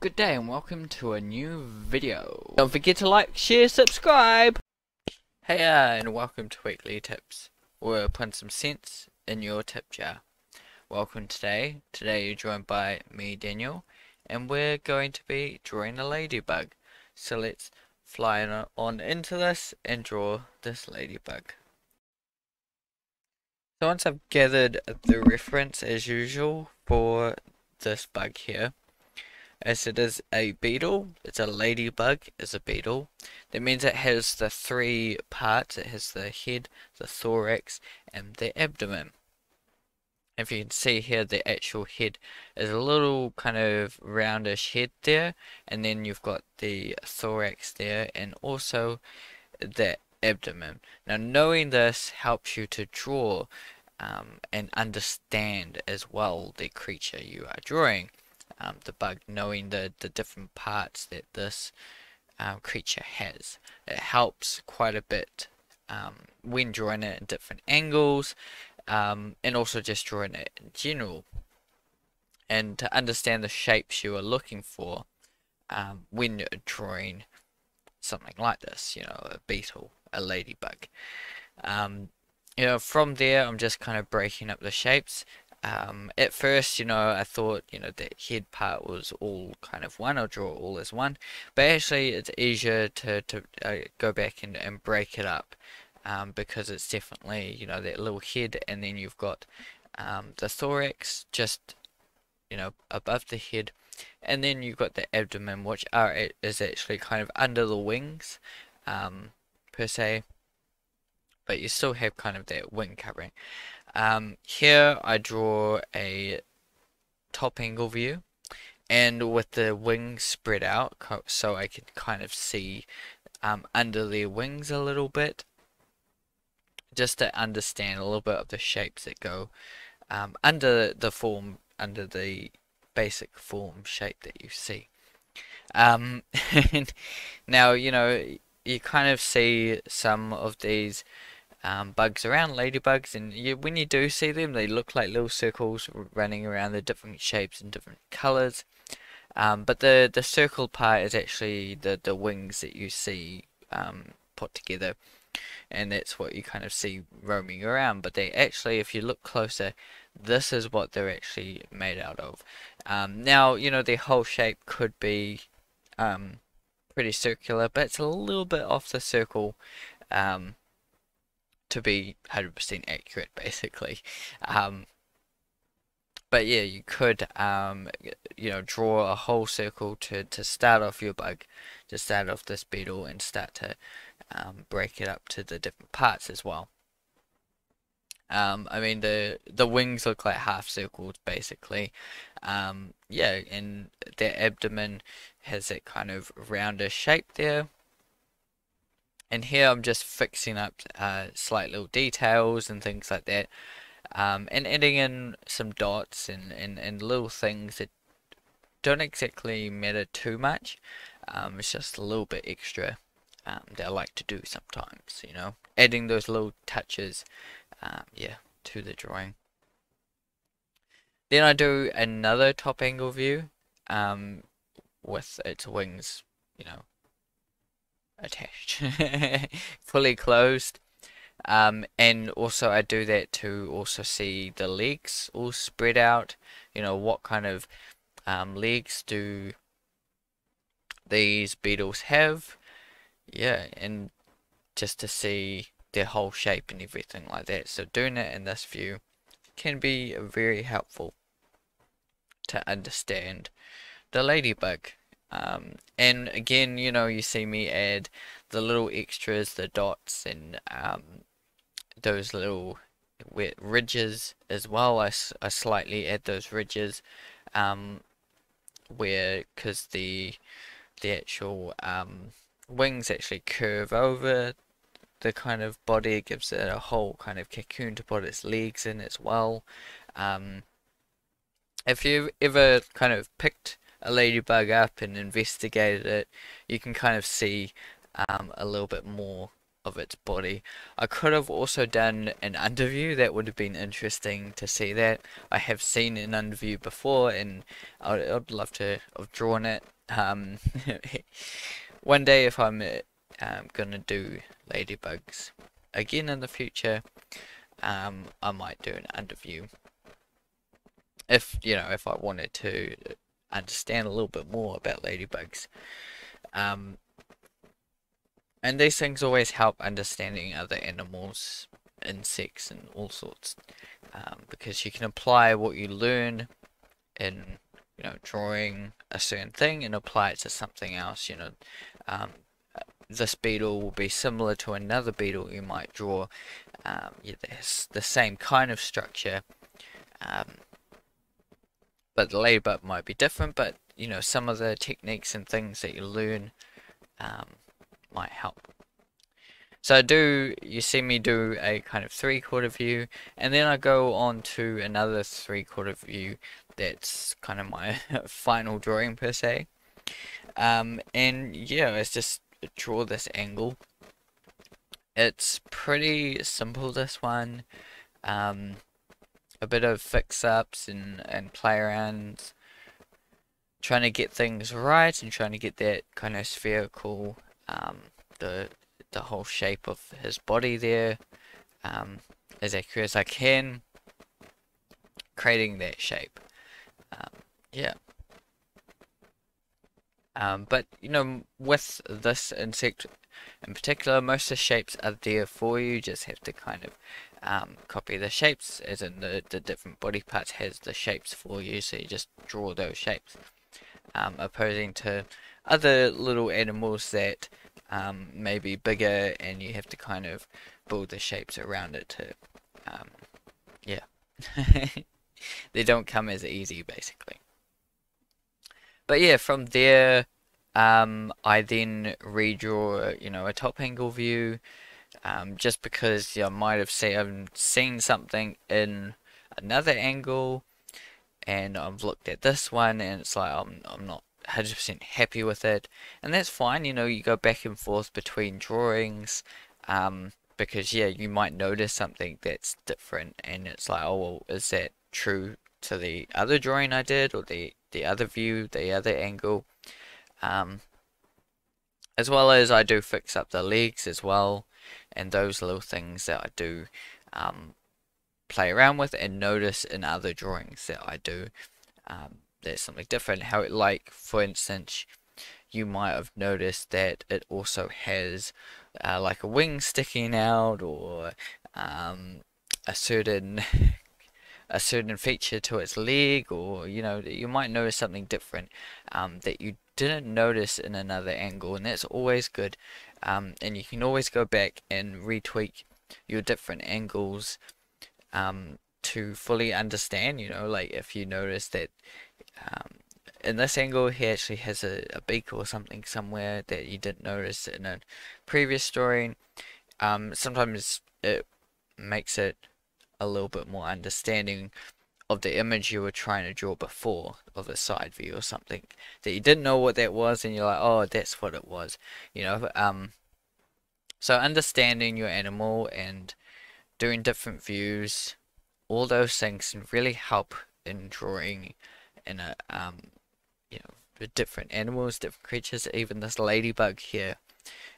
Good day and welcome to a new video. Don't forget to like, share, subscribe! Hey uh, and welcome to Weekly Tips. We're putting some cents in your tip jar. Welcome today. Today you're joined by me, Daniel, and we're going to be drawing a ladybug. So let's fly on into this and draw this ladybug. So once I've gathered the reference as usual for this bug here, as it is a beetle, it's a ladybug, is a beetle. That means it has the three parts, it has the head, the thorax, and the abdomen. If you can see here, the actual head is a little kind of roundish head there, and then you've got the thorax there, and also the abdomen. Now knowing this helps you to draw um, and understand as well the creature you are drawing um, the bug, knowing the, the different parts that this um, creature has. It helps quite a bit um, when drawing it in different angles um, and also just drawing it in general. And to understand the shapes you are looking for um, when drawing something like this, you know, a beetle, a ladybug. Um, you know, from there, I'm just kind of breaking up the shapes um, at first, you know, I thought, you know, the head part was all kind of one, I'll draw all as one, but actually it's easier to, to uh, go back and, and break it up, um, because it's definitely, you know, that little head, and then you've got um, the thorax just, you know, above the head, and then you've got the abdomen, which are is actually kind of under the wings, um, per se, but you still have kind of that wing covering. Um, here I draw a top angle view and with the wings spread out so I can kind of see um, under their wings a little bit just to understand a little bit of the shapes that go um, under the form under the basic form shape that you see um, now you know you kind of see some of these um, bugs around, ladybugs, and you, when you do see them, they look like little circles running around the different shapes and different colors. Um, but the the circle part is actually the the wings that you see um, put together, and that's what you kind of see roaming around. But they actually, if you look closer, this is what they're actually made out of. Um, now you know the whole shape could be um, pretty circular, but it's a little bit off the circle. Um, to be 100% accurate, basically. Um, but yeah, you could, um, you know, draw a whole circle to, to start off your bug, to start off this beetle and start to um, break it up to the different parts as well. Um, I mean, the the wings look like half circles, basically. Um, yeah, and their abdomen has that kind of rounder shape there and here I'm just fixing up uh, slight little details and things like that um, and adding in some dots and, and, and little things that don't exactly matter too much um, it's just a little bit extra um, that I like to do sometimes you know adding those little touches um, yeah to the drawing. Then I do another top angle view um, with its wings you know attached, fully closed. Um, and also I do that to also see the legs all spread out. You know, what kind of um, legs do these beetles have? Yeah, and just to see their whole shape and everything like that. So doing it in this view can be very helpful to understand the ladybug um, and again, you know, you see me add the little extras, the dots, and um, those little ridges as well. I, I slightly add those ridges um, where, because the the actual um, wings actually curve over the kind of body, gives it a whole kind of cocoon to put its legs in as well. Um, if you've ever kind of picked a ladybug up and investigated it, you can kind of see um, a little bit more of its body. I could have also done an underview, that would have been interesting to see that. I have seen an underview before and I'd, I'd love to have drawn it. Um, one day if I'm um, gonna do ladybugs again in the future, um, I might do an underview. If, you know, if I wanted to understand a little bit more about ladybugs. Um, and these things always help understanding other animals, insects, and all sorts. Um, because you can apply what you learn in, you know, drawing a certain thing and apply it to something else. You know, um, this beetle will be similar to another beetle you might draw. Um, yeah, the same kind of structure. Um, but the ladybug might be different, but you know, some of the techniques and things that you learn um, might help. So I do, you see me do a kind of three quarter view, and then I go on to another three quarter view that's kind of my final drawing per se. Um, and yeah, it's just draw this angle. It's pretty simple, this one. Um, a bit of fix-ups and, and play around trying to get things right and trying to get that kind of spherical um, the the whole shape of his body there um, as accurate as I can creating that shape. Um, yeah. Um, but you know with this insect in particular most of the shapes are there for you just have to kind of um, copy the shapes as in the, the different body parts has the shapes for you so you just draw those shapes. Um, opposing to other little animals that um, may be bigger and you have to kind of build the shapes around it to um, yeah. They don't come as easy basically. But yeah from there um, I then redraw you know a top angle view um, just because you might have seen, seen something in another angle and I've looked at this one and it's like I'm, I'm not 100% happy with it. And that's fine you know you go back and forth between drawings um, because yeah you might notice something that's different and it's like oh well is that true to the other drawing I did or the the other view the other angle? Um, as well as I do fix up the legs as well and those little things that I do um, play around with and notice in other drawings that I do um, there's something different. How it like for instance you might have noticed that it also has uh, like a wing sticking out or um, a certain a certain feature to its leg or you know you might notice something different um, that you didn't notice in another angle. And that's always good um, and you can always go back and retweak your different angles um, to fully understand you know like if you notice that um, in this angle he actually has a, a beak or something somewhere that you didn't notice in a previous story. Um, sometimes it makes it a little bit more understanding of the image you were trying to draw before of a side view or something that you didn't know what that was and you're like oh that's what it was you know? Um so understanding your animal and doing different views all those things can really help in drawing in a um you know different animals different creatures even this ladybug here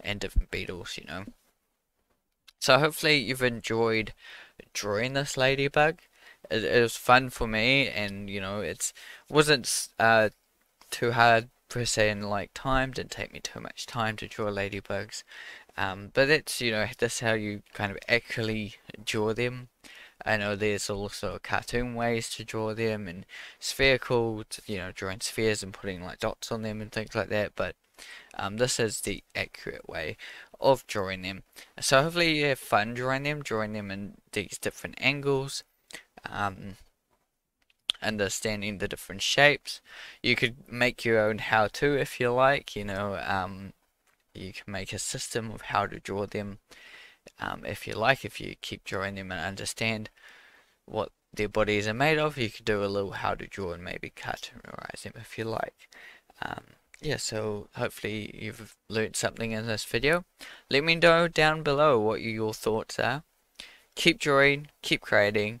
and different beetles you know? So hopefully you've enjoyed drawing this ladybug it, it was fun for me, and you know, it's wasn't uh, too hard per se in like time. Didn't take me too much time to draw ladybugs. Um, but it's you know that's how you kind of actually draw them. I know there's also cartoon ways to draw them and spherical, you know, drawing spheres and putting like dots on them and things like that. But um, this is the accurate way of drawing them. So hopefully you have fun drawing them, drawing them in these different angles um, understanding the different shapes. You could make your own how-to if you like, you know, um, you can make a system of how to draw them um, if you like, if you keep drawing them and understand what their bodies are made of, you could do a little how to draw and maybe cartoonize them if you like. Um, yeah, so hopefully you've learned something in this video. Let me know down below what your thoughts are. Keep drawing, keep creating,